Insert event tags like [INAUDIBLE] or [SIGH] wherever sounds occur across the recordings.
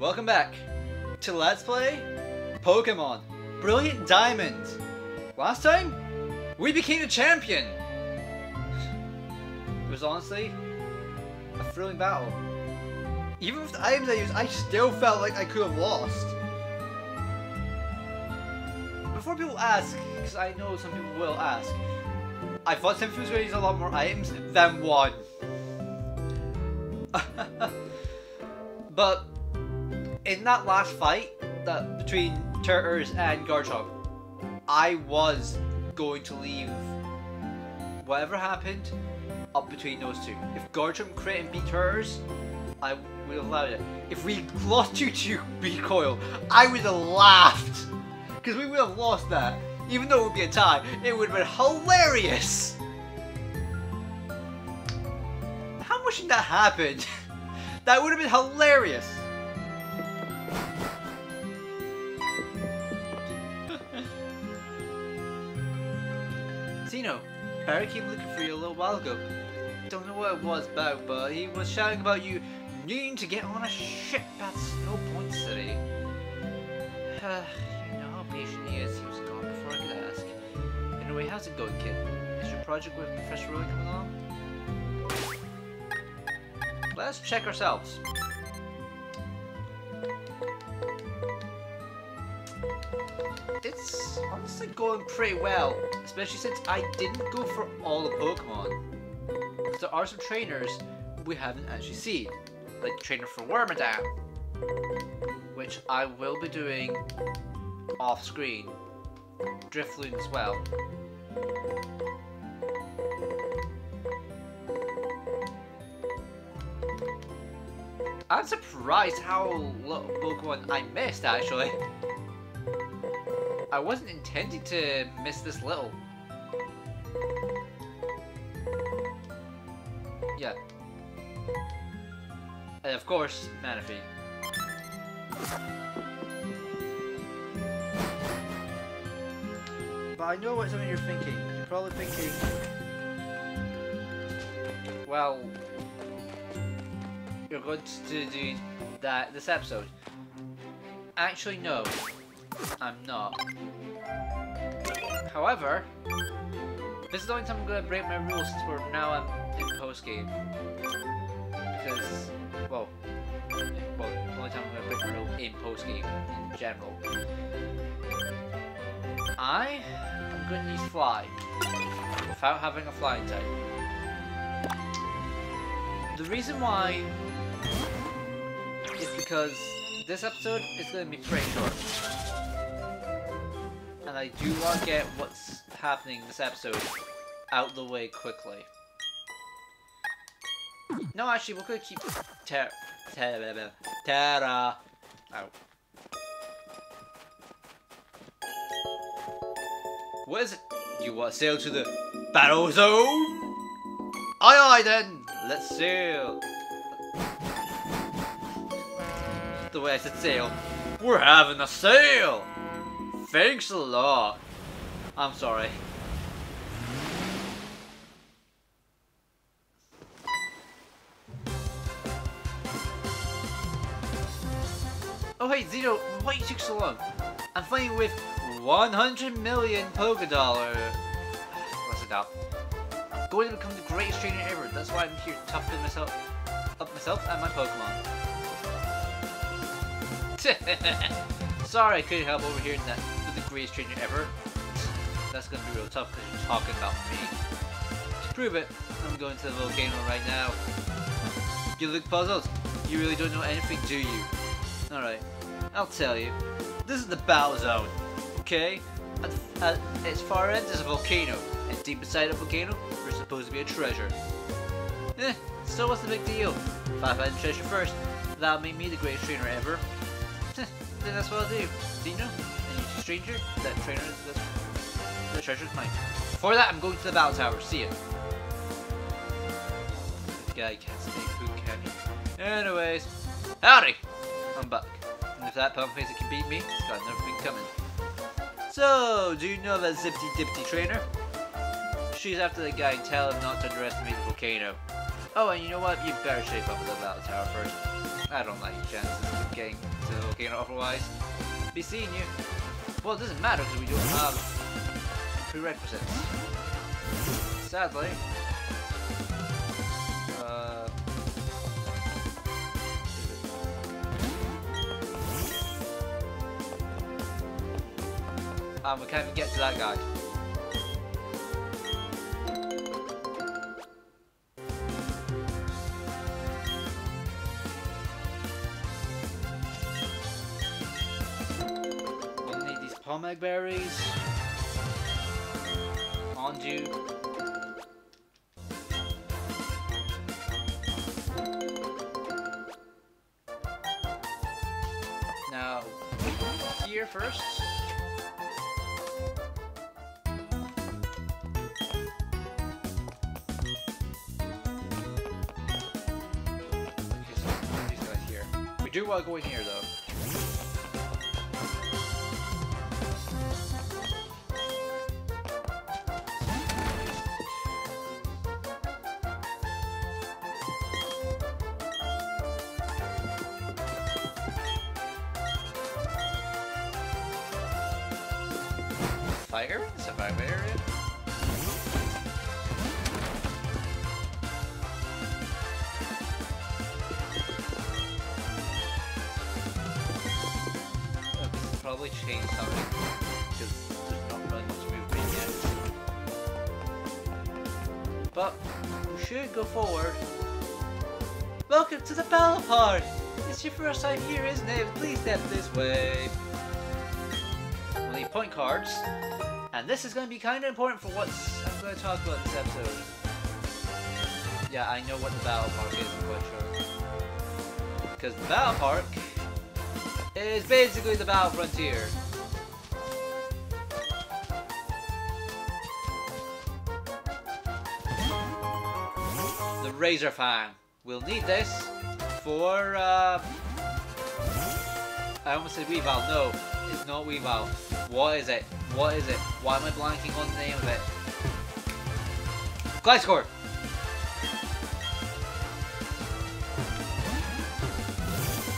Welcome back to Let's Play Pokemon Brilliant Diamond. Last time, we became a champion. It was honestly a thrilling battle. Even with the items I used, I still felt like I could have lost. Before people ask, because I know some people will ask, I thought Cynthia was going to use a lot more items than one. [LAUGHS] but in that last fight that between Turters and Garchomp, I was going to leave whatever happened up between those two. If Garchomp crit and beat Turters, I would have allowed it. If we lost you to Recoil, I would have laughed. Because we would have lost that. Even though it would be a tie, it would have been hilarious. How much did that happen? [LAUGHS] that would have been hilarious. Barry came looking for you a little while ago. Don't know what it was about, but he was shouting about you needing to get on a ship at Snow Point City. [SIGHS] you know how patient he is, he was gone before I could ask. Anyway, how's it going, kid? Is your project with Professor Rowan coming along? Let's check ourselves. Going pretty well, especially since I didn't go for all the Pokemon. There are some trainers we haven't actually seen, like trainer for Wormadam, which I will be doing off screen. Drifloon as well. I'm surprised how little Pokemon I missed actually. I wasn't intending to miss this little. Yeah. And of course, Manaphy. But I know what some of you're thinking. You're probably thinking, well, you're going to do that this episode. Actually, no, I'm not. However, this is the only time I'm to break my rules since we're now in post game. Because, well, well, the only time I'm to break my rule in post game in general. I am to use fly without having a flying type. The reason why is because this episode is to be pretty short. I do want to get what's happening this episode out the way quickly. No, actually, we're going to keep Terra, Terra, Terra uh, out. What is it? You want to sail to the battle zone? Aye aye then, let's sail. The way I said sail. We're having a sail! Thanks a lot. I'm sorry. Oh hey Zeno, why you took so long? I'm fighting with 100 million Pokedollar. What's it up? I'm going to become the greatest trainer ever. That's why I'm here toughening myself up myself and my Pokemon. [LAUGHS] Sorry I couldn't help over here in that the greatest trainer ever. That's gonna be real tough because you're talking about me. To prove it, I'm going to the volcano right now. You look puzzled. You really don't know anything, do you? Alright, I'll tell you. This is the battle zone, okay? At, at its far end is a volcano, and deep inside a volcano, there's supposed to be a treasure. Eh, so what's the big deal? If I find the treasure first, that'll make me the greatest trainer ever. [LAUGHS] then that's what I'll do. Do you know? Stranger, that trainer, that, the treasure's mine. Before that, I'm going to the battle tower. See ya. This guy can't stay cool, can? Anyways, howdy! I'm back. And if that pump face can beat me, it's got another thing coming. So, do you know that Zippity Dippity trainer? She's after the guy and tell him not to underestimate the volcano. Oh, and you know what? You better shape up the battle tower first. I don't like your chances of getting to the volcano otherwise. Be seeing you. Well, it doesn't matter because we don't have prerequisites. Sadly. Uh, and we can't even get to that guy. Pomeg berries. Anju. Now, here first. We do want to go in here though. Fire? Survival area? Probably change something because there's not much movement yet. But we should go forward. Welcome to the battle park! It's your first time here, isn't it? Please step this way. Point cards. And this is going to be kind of important for what I'm going to talk about this episode. Yeah, I know what the battle park is, I'm quite sure. Because the battle park is basically the battle frontier. The Razor Fang. We'll need this for, uh... I almost said Weavile. No, it's not Weavile. What is it? What is it? Why am I blanking on the name of it? Gliscor!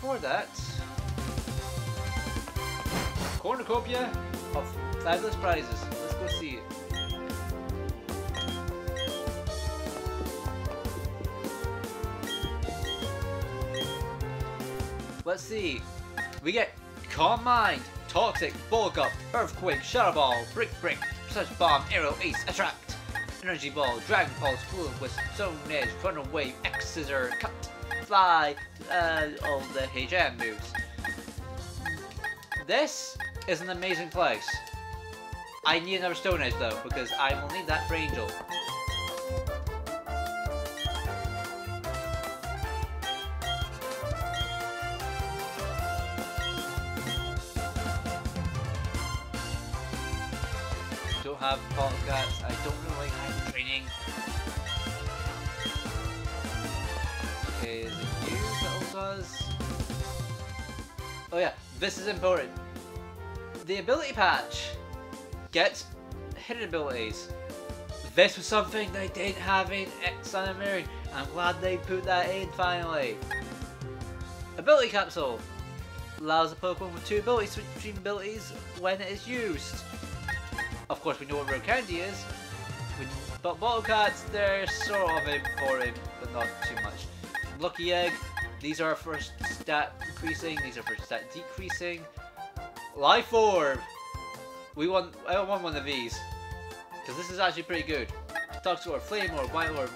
For that, cornucopia of fabulous prizes. Let's go see it. Let's see. We get Calm Mind, Toxic, Up, Earthquake, Shadow Ball, Brick Break, Sludge Bomb, Aerial Ace, Attract, Energy Ball, Dragon Pulse, Cool Twist, Stone Edge, Funnel Wave, X Scissor, Cut, Fly, uh, all the HM moves. This is an amazing place. I need another Stone Edge though, because I will need that for Angel. Have podcasts. I don't really like hyper training. Okay, is it you that? Oh yeah, this is important. The ability patch gets hidden abilities. This was something they didn't have in Sun and Moon. I'm glad they put that in finally. Ability capsule allows a Pokemon with two abilities to abilities when it is used. Of course, we know what Rare Candy is, but Bottle Caps, they're sort of important, but not too much. Lucky Egg, these are for stat increasing, these are for stat decreasing. Life Orb, we want, I want one of these, because this is actually pretty good. Toxic Orb, Flame Orb, White Orb,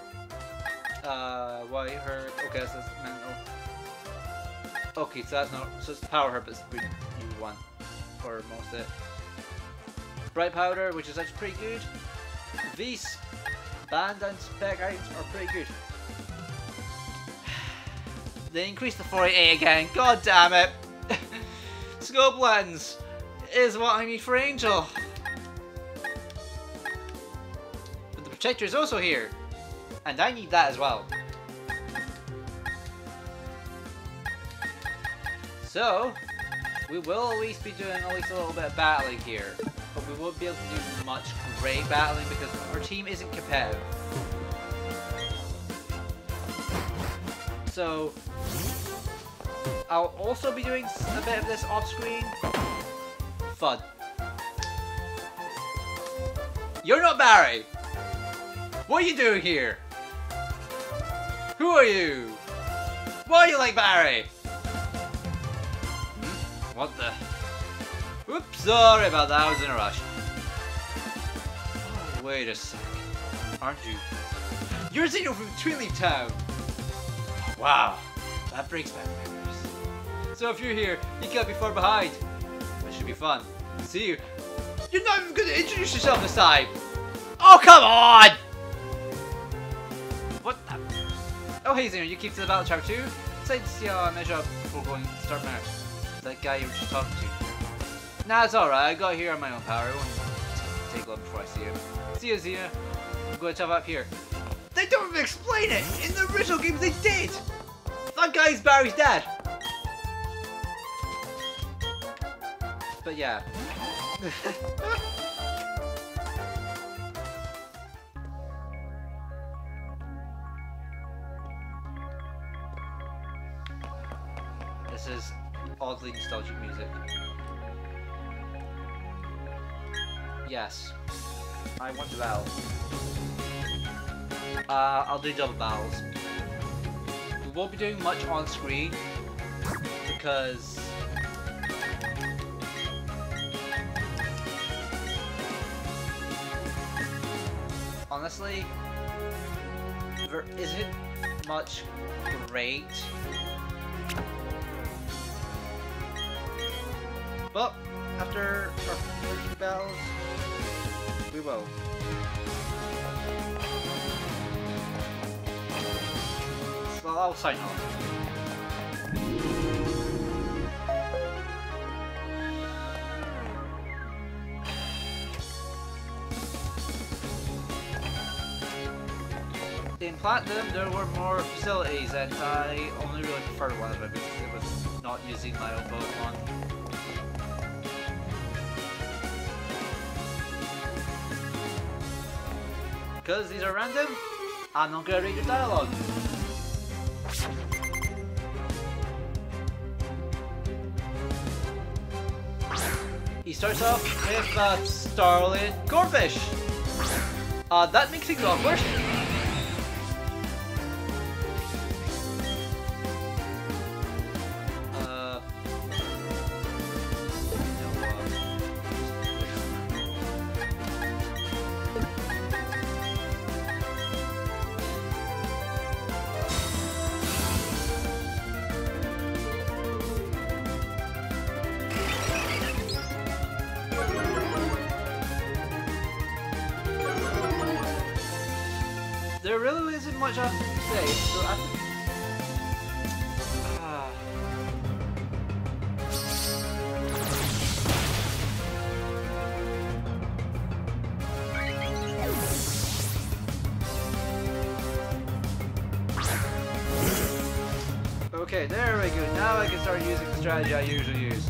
uh, White Herb, okay, so that's mental. Okay, so that's not, so it's Power Herb, it's pretty, you want for most of it. Bright Powder, which is actually pretty good. These band and spec items are pretty good. [SIGHS] They increased the 48 again. God damn it! [LAUGHS] Scope lens is what I need for Angel. But the Protector is also here. And I need that as well. So, we will at least be doing at least a little bit of battling here. But we won't be able to do much great battling because our team isn't competitive. So, I'll also be doing a bit of this off screen. Fun. You're not Barry! What are you doing here? Who are you? Why are you like Barry? Hmm? What the? Oops, sorry about that, I was in a rush. Oh, wait a second. Aren't you? You're Zeno from Twinleaf Town! Wow, that brings back memories. So if you're here, you can't be far behind. That should be fun. See you. You're not even to introduce yourself this time! Oh, come on! What the? Oh, hey Zeno, you keep to the battle chapter 2? Excited to see how I measure up before going to start match. That guy you were just talking to. Nah, it's alright. I got here on my own power. Take long before I see him. See you, Zeno. I'm going to top up here. They don't even explain it! In the original games, they did! That guy's Barry's dad! But yeah. [LAUGHS] this is oddly nostalgic music. Yes. I want the bells. Uh, I'll do double bells. We won't be doing much on screen because honestly there isn't much great but after our bells we will so I'll sign off in Platinum, there were more facilities, and I only really preferred one of them because it was not using my own Pokemon. Because these are random, I'm not gonna read your dialogue. He starts off with uh, Starling Corphish. Uh, that makes things awkward. Much I have to say, so I think... Ah. Okay, there we go. Now I can start using the strategy I usually use.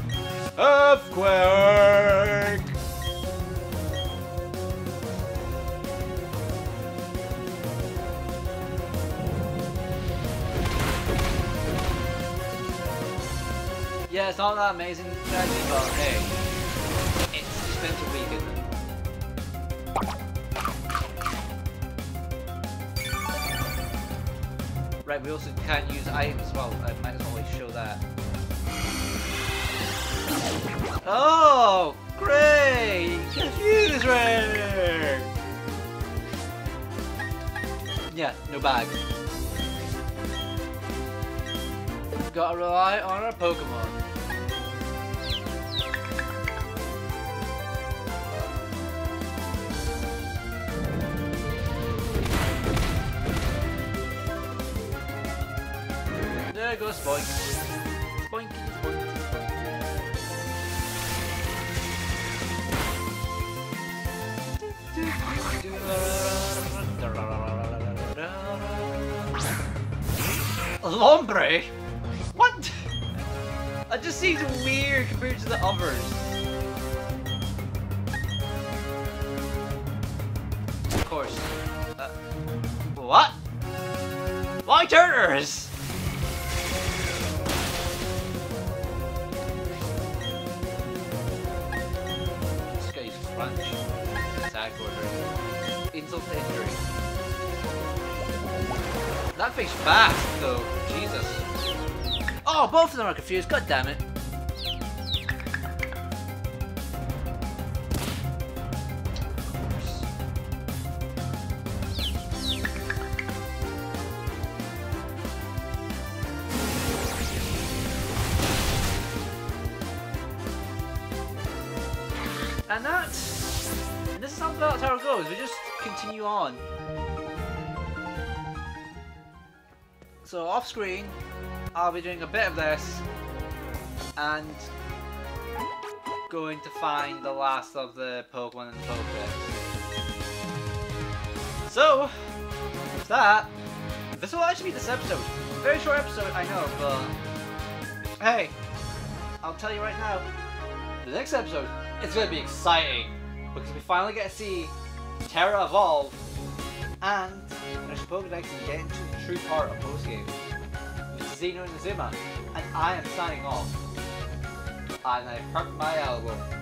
Earthquake! Yeah, it's not that amazing but hey, it's just meant. Right, we also can't use items as well. I might as well show that. Oh, great! Ring! Yeah, no bag. Gotta rely on our Pokemon. There goes spoinky, spoinky. Lombre? What? That just seems weird compared to the others. Of course. Uh, what? Why Turners? Insult to. That thing's fast, though. Jesus. Oh, both of them are confused. God damn it. And that's... This is how Battle Tower goes. We just continue on. So off screen, I'll be doing a bit of this and going to find the last of the Pokemon and Pokedex. So, with that, this will actually be this episode. Very short episode, I know, but hey, I'll tell you right now, the next episode is going to be exciting because we finally get to see Terra evolve and finish the Pokedex and get into the true part of post-game with Xeno and Zima. And I am signing off. And I've hurt my elbow.